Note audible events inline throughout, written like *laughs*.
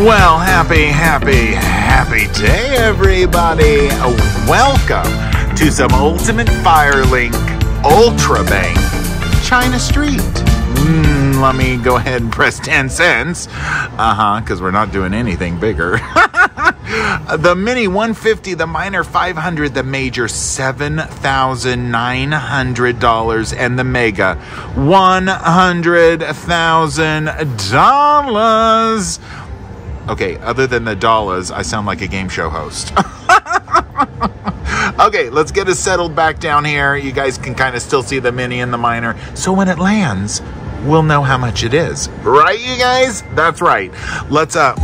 Well, happy, happy, happy day, everybody. Welcome to some Ultimate Firelink Ultra Bank China Street. Mm, let me go ahead and press 10 cents. Uh huh, because we're not doing anything bigger. *laughs* the Mini 150, the Minor 500, the Major $7,900, and the Mega $100,000. Okay, other than the dollars, I sound like a game show host. *laughs* okay, let's get us settled back down here. You guys can kind of still see the mini and the minor. So when it lands, we'll know how much it is. Right, you guys? That's right. Let's uh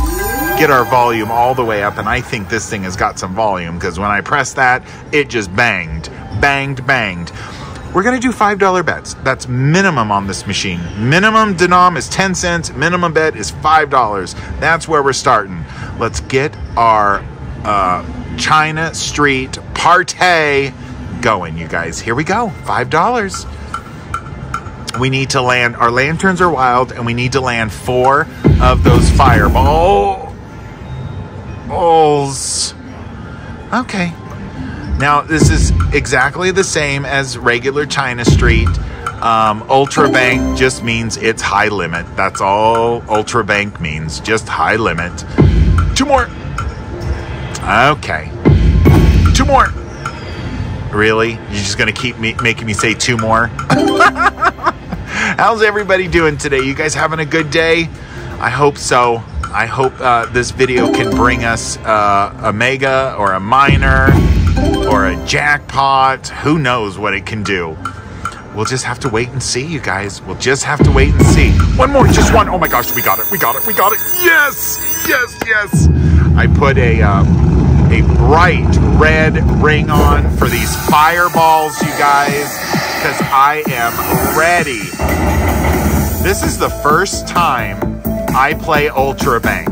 get our volume all the way up and I think this thing has got some volume because when I press that, it just banged, banged, banged. We're going to do $5 bets. That's minimum on this machine. Minimum denom is 10 cents. Minimum bet is $5. That's where we're starting. Let's get our uh, China Street party going, you guys. Here we go. $5. We need to land, our lanterns are wild, and we need to land four of those fireballs. Okay, now, this is exactly the same as regular China Street. Um, Ultra Bank just means it's high limit. That's all Ultra Bank means, just high limit. Two more. Okay. Two more. Really? You're just going to keep me making me say two more? *laughs* How's everybody doing today? You guys having a good day? I hope so. I hope uh, this video can bring us uh, a mega or a minor or a jackpot. Who knows what it can do? We'll just have to wait and see, you guys. We'll just have to wait and see. One more, just one. Oh my gosh, we got it, we got it, we got it. Yes, yes, yes. I put a uh, a bright red ring on for these fireballs, you guys, because I am ready. This is the first time I play Ultra Bank.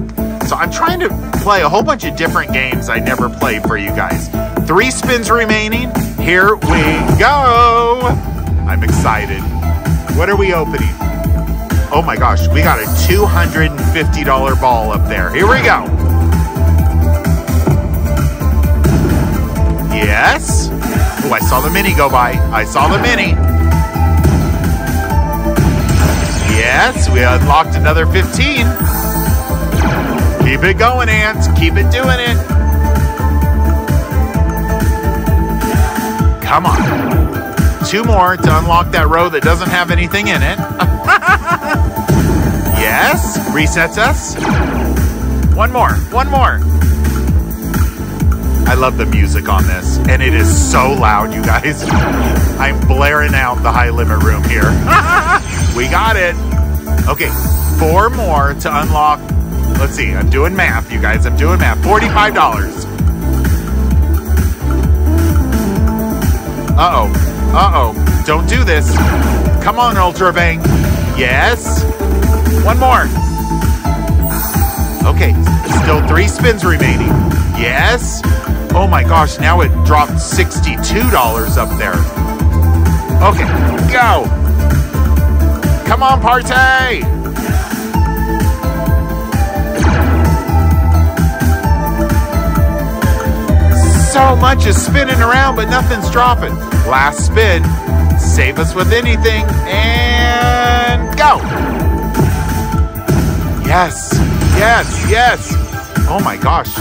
So I'm trying to play a whole bunch of different games I never played for you guys. Three spins remaining. Here we go. I'm excited. What are we opening? Oh my gosh, we got a $250 ball up there. Here we go. Yes. Oh, I saw the mini go by. I saw the mini. Yes, we unlocked another 15. Keep it going, ants. Keep it doing it. Come on. Two more to unlock that row that doesn't have anything in it. *laughs* yes, resets us. One more, one more. I love the music on this, and it is so loud, you guys. I'm blaring out the high limit room here. *laughs* we got it. Okay, four more to unlock. Let's see, I'm doing math, you guys. I'm doing math. $45. Uh-oh. Uh-oh. Don't do this. Come on, Ultra Bank. Yes. One more. Okay. Still three spins remaining. Yes. Oh my gosh, now it dropped $62 up there. Okay, go. Come on, party. So much is spinning around, but nothing's dropping. Last spin. Save us with anything. And go. Yes. Yes. Yes. Oh my gosh.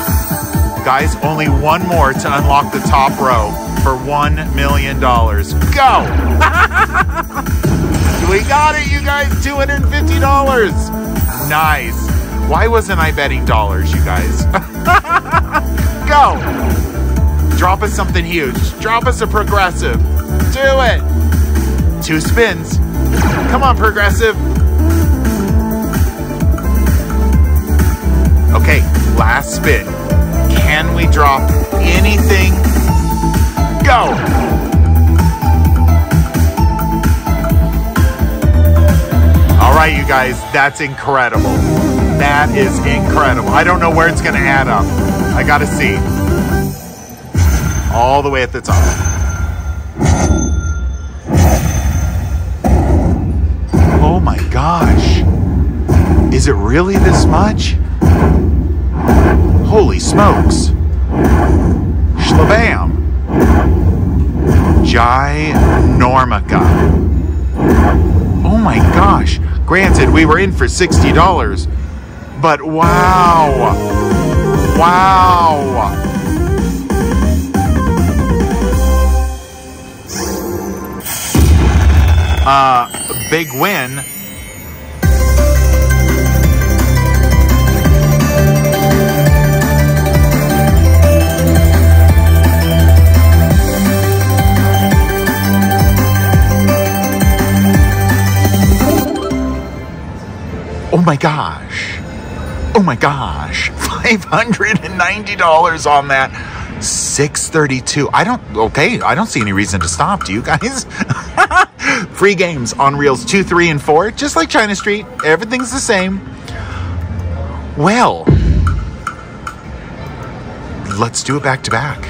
Guys, only one more to unlock the top row for $1 million. Go. *laughs* we got it, you guys. $250. Nice. Why wasn't I betting dollars, you guys? *laughs* Go. Drop us something huge. Drop us a progressive. Do it. Two spins. Come on, progressive. Okay, last spin. Can we drop anything? Go. All right, you guys, that's incredible. That is incredible. I don't know where it's going to add up. I got to see all the way at the top. Oh my gosh. Is it really this much? Holy smokes. Shlabam. Ginormica. Oh my gosh. Granted, we were in for $60, but wow. Wow. Uh, big win. Oh my gosh. Oh my gosh. *laughs* $590 on that. 632. I don't okay, I don't see any reason to stop, do you guys? *laughs* Free games on reels 2, 3 and 4, just like China Street. Everything's the same. Well, let's do it back to back.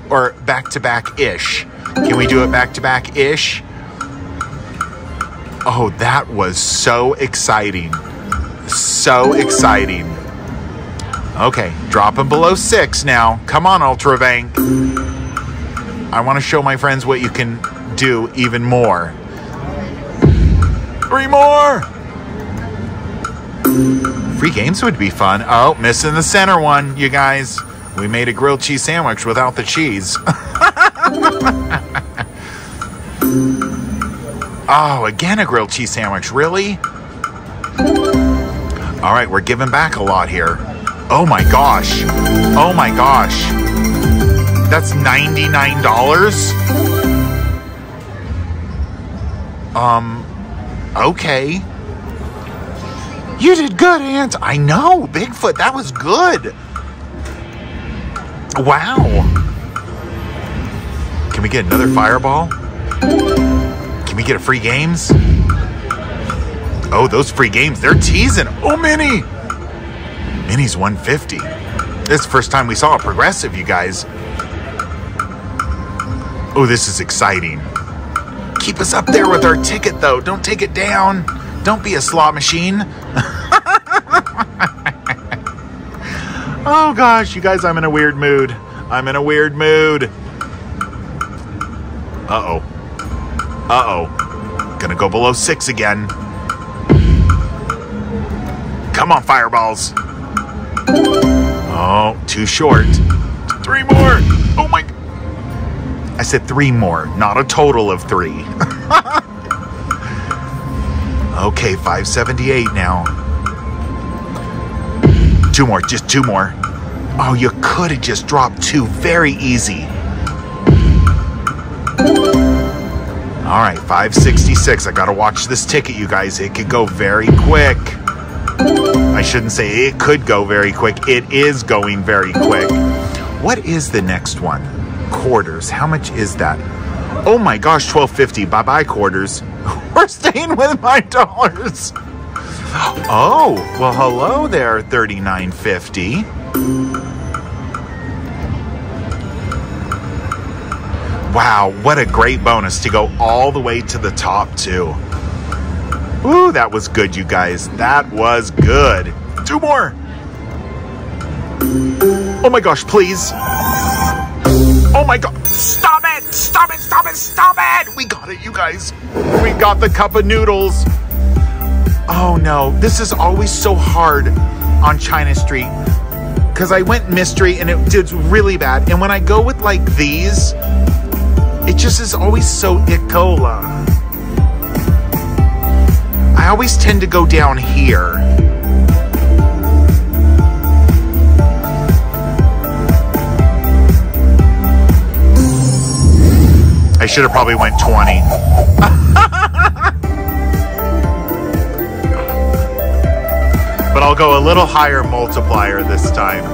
*laughs* or back to back ish. Can we do it back to back ish? Oh, that was so exciting. So exciting. Okay, dropping below six now. Come on, Ultra Ultravank. I want to show my friends what you can do even more. Three more! Free games would be fun. Oh, missing the center one, you guys. We made a grilled cheese sandwich without the cheese. *laughs* oh, again a grilled cheese sandwich. Really? All right, we're giving back a lot here. Oh my gosh. Oh my gosh. That's $99? Um, okay. You did good, Ant. I know, Bigfoot. That was good. Wow. Can we get another fireball? Can we get a free games? Oh, those free games, they're teasing. Oh, Mini. Mini's 150. This first time we saw a progressive, you guys. Oh, this is exciting. Keep us up there with our ticket, though. Don't take it down. Don't be a slot machine. *laughs* oh, gosh, you guys, I'm in a weird mood. I'm in a weird mood. Uh oh. Uh oh. Gonna go below six again. Come on, fireballs. Oh, too short. Three more. I said three more, not a total of three. *laughs* okay, 578 now. Two more, just two more. Oh, you could have just dropped two very easy. All right, 566. I gotta watch this ticket, you guys. It could go very quick. I shouldn't say it could go very quick. It is going very quick. What is the next one? Quarters. How much is that? Oh my gosh, 1250. Bye-bye quarters. *laughs* We're staying with my dollars. Oh, well hello there, 3950. Wow, what a great bonus to go all the way to the top too. Ooh, that was good, you guys. That was good. Two more. Oh my gosh, please. Oh my god. Stop it! Stop it! Stop it! Stop it! We got it, you guys. We got the cup of noodles. Oh no, this is always so hard on China Street because I went mystery and it did really bad. And when I go with like these, it just is always so Icola. I always tend to go down here. Should have probably went 20. but I'll go a little higher multiplier this time.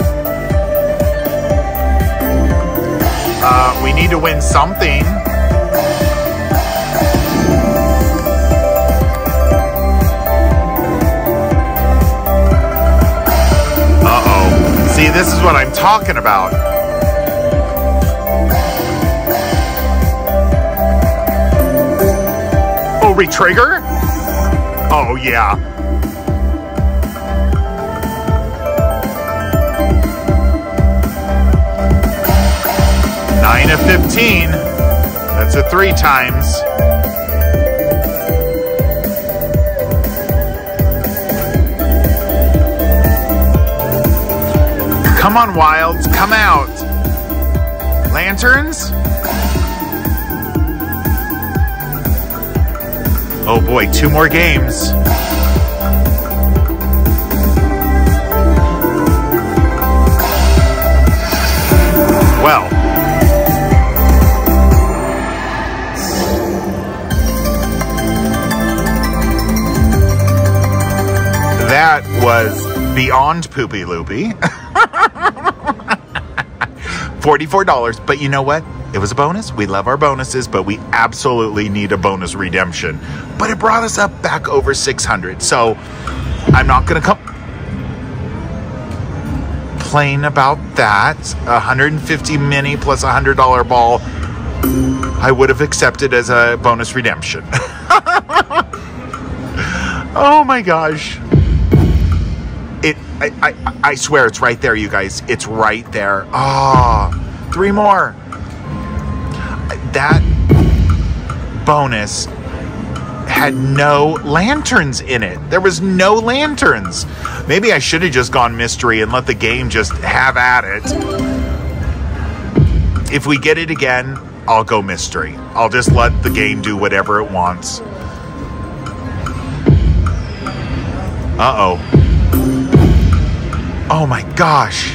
Uh, we need to win something. Uh-oh. See, this is what I'm talking about. Toby Trigger? Oh, yeah. Nine of 15. That's a three times. Come on, Wilds, come out. Lanterns? Oh boy, two more games. Well, that was beyond poopy loopy. *laughs* $44. But you know what? It was a bonus. We love our bonuses, but we absolutely need a bonus redemption. But it brought us up back over 600. So I'm not going to complain about that. 150 mini plus a $100 ball, I would have accepted as a bonus redemption. *laughs* oh my gosh. It, I, I, I swear it's right there, you guys. It's right there. Ah, oh, three more. That bonus had no lanterns in it. There was no lanterns. Maybe I should have just gone mystery and let the game just have at it. If we get it again, I'll go mystery. I'll just let the game do whatever it wants. Uh oh. Oh my gosh.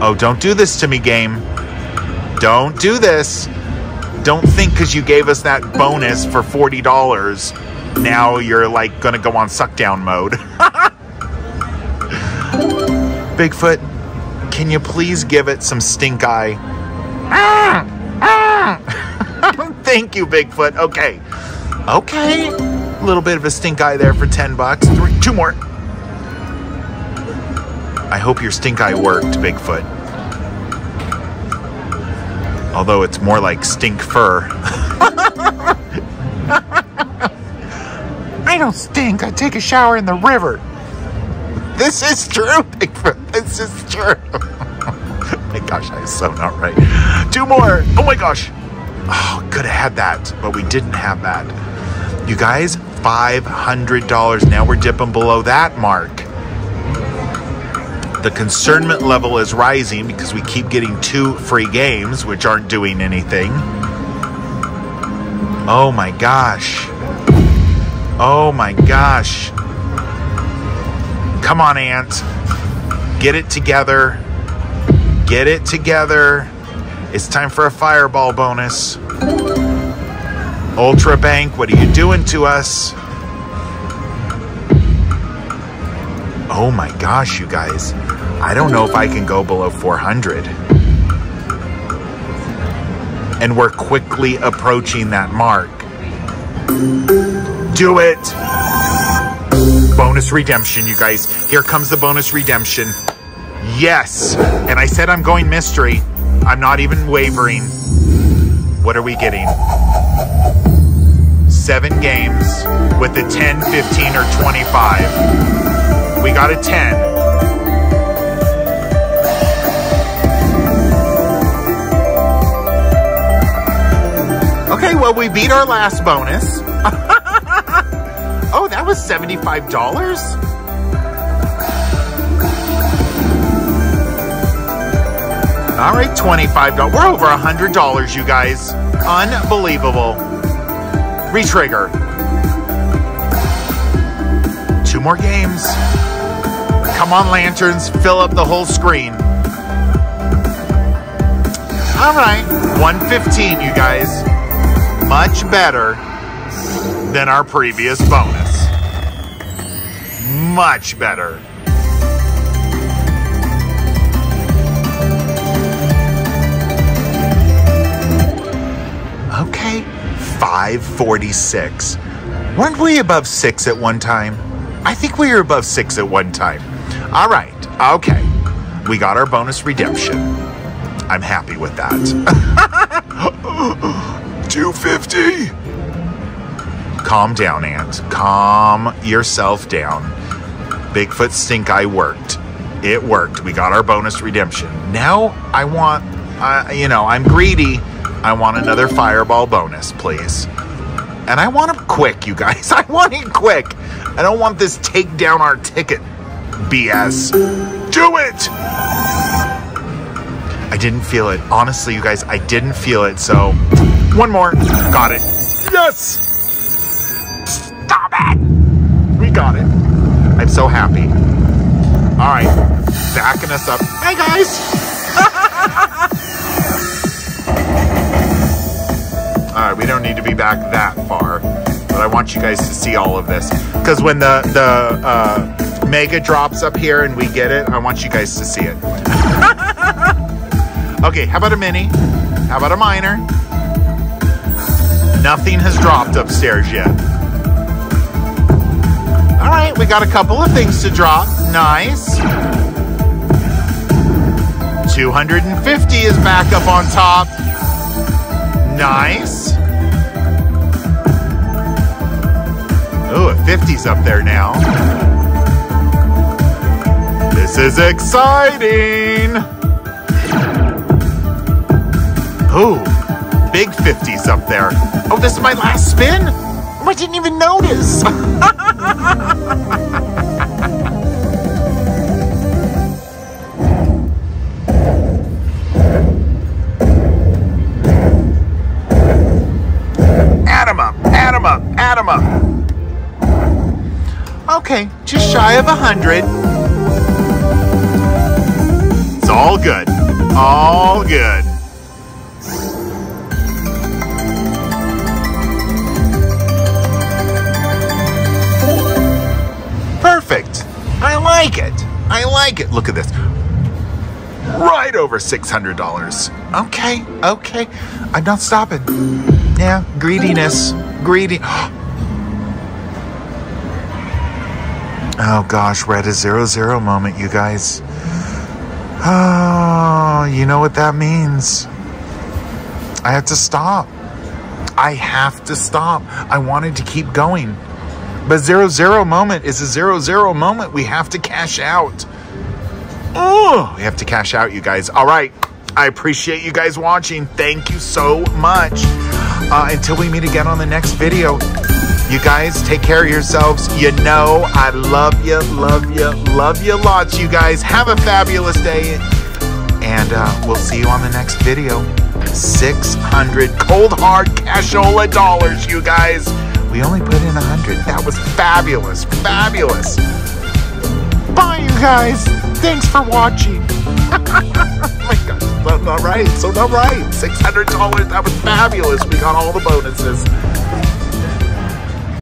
Oh, don't do this to me, game. Don't do this. Don't think because you gave us that bonus for $40, now you're like going to go on suck down mode. *laughs* Bigfoot, can you please give it some stink eye? *laughs* Thank you, Bigfoot. Okay. Okay. A little bit of a stink eye there for 10 bucks. Three, two more. I hope your stink eye worked, Bigfoot. Although it's more like stink fur. I don't stink. I take a shower in the river. This is true, Bigfoot. This is true. *laughs* my gosh, I'm so not right. Two more. Oh my gosh. Oh, could have had that, but we didn't have that. You guys, $500. Now we're dipping below that mark. The concernment level is rising because we keep getting two free games, which aren't doing anything. Oh my gosh. Oh my gosh. Come on, Ant. Get it together. Get it together. It's time for a fireball bonus. Ultra Bank, what are you doing to us? Oh my gosh, you guys. I don't know if I can go below 400. And we're quickly approaching that mark. Do it! Bonus redemption, you guys. Here comes the bonus redemption. Yes! And I said I'm going mystery. I'm not even wavering. What are we getting? Seven games with a 10, 15, or 25. We got a 10. Okay, well, we beat our last bonus. *laughs* oh, that was $75? All right, $25. We're over $100, you guys. Unbelievable. Retrigger. Two more games. Come on, lanterns. Fill up the whole screen. All right, 115, you guys much better than our previous bonus. Much better. Okay, 546. Weren't we above six at one time? I think we were above six at one time. All right, okay. We got our bonus redemption. I'm happy with that. *laughs* 250. Calm down, Ant. Calm yourself down. Bigfoot Stink Eye worked. It worked. We got our bonus redemption. Now I want I, you know, I'm greedy. I want another fireball bonus, please. And I want it quick, you guys. *laughs* I want it quick. I don't want this take down our ticket BS. Do it! I didn't feel it. Honestly, you guys, I didn't feel it. So, one more. Got it. Yes! Stop it! We got it. I'm so happy. All right, backing us up. Hey, guys! Don't need to be back that far, but I want you guys to see all of this. Because when the, the uh, mega drops up here and we get it, I want you guys to see it. *laughs* okay, how about a mini? How about a minor? Nothing has dropped upstairs yet. All right, we got a couple of things to drop. Nice. 250 is back up on top. Nice. Oh, a 50's up there now. This is exciting. Oh, big 50's up there. Oh, this is my last spin? I didn't even notice. *laughs* Okay, just shy of a hundred. It's all good. All good. Perfect. I like it. I like it. Look at this. Right over $600. Okay, okay. I'm not stopping. Yeah, greediness. Greedy. *gasps* Oh, Oh gosh, we're at a zero zero moment, you guys. Oh, you know what that means. I have to stop. I have to stop. I wanted to keep going. But zero zero moment is a zero zero moment. We have to cash out. Oh, we have to cash out, you guys. All right. I appreciate you guys watching. Thank you so much. Uh, until we meet again on the next video, you guys take care of yourselves. You know, I love you, love you, love you lots, you guys. Have a fabulous day. And uh, we'll see you on the next video. 600 cold hard cashola dollars, you guys. We only put in 100. That was fabulous, fabulous. Bye, you guys. Thanks for watching. oh *laughs* my God, so not right, so not right. $600, that was fabulous. We got all the bonuses.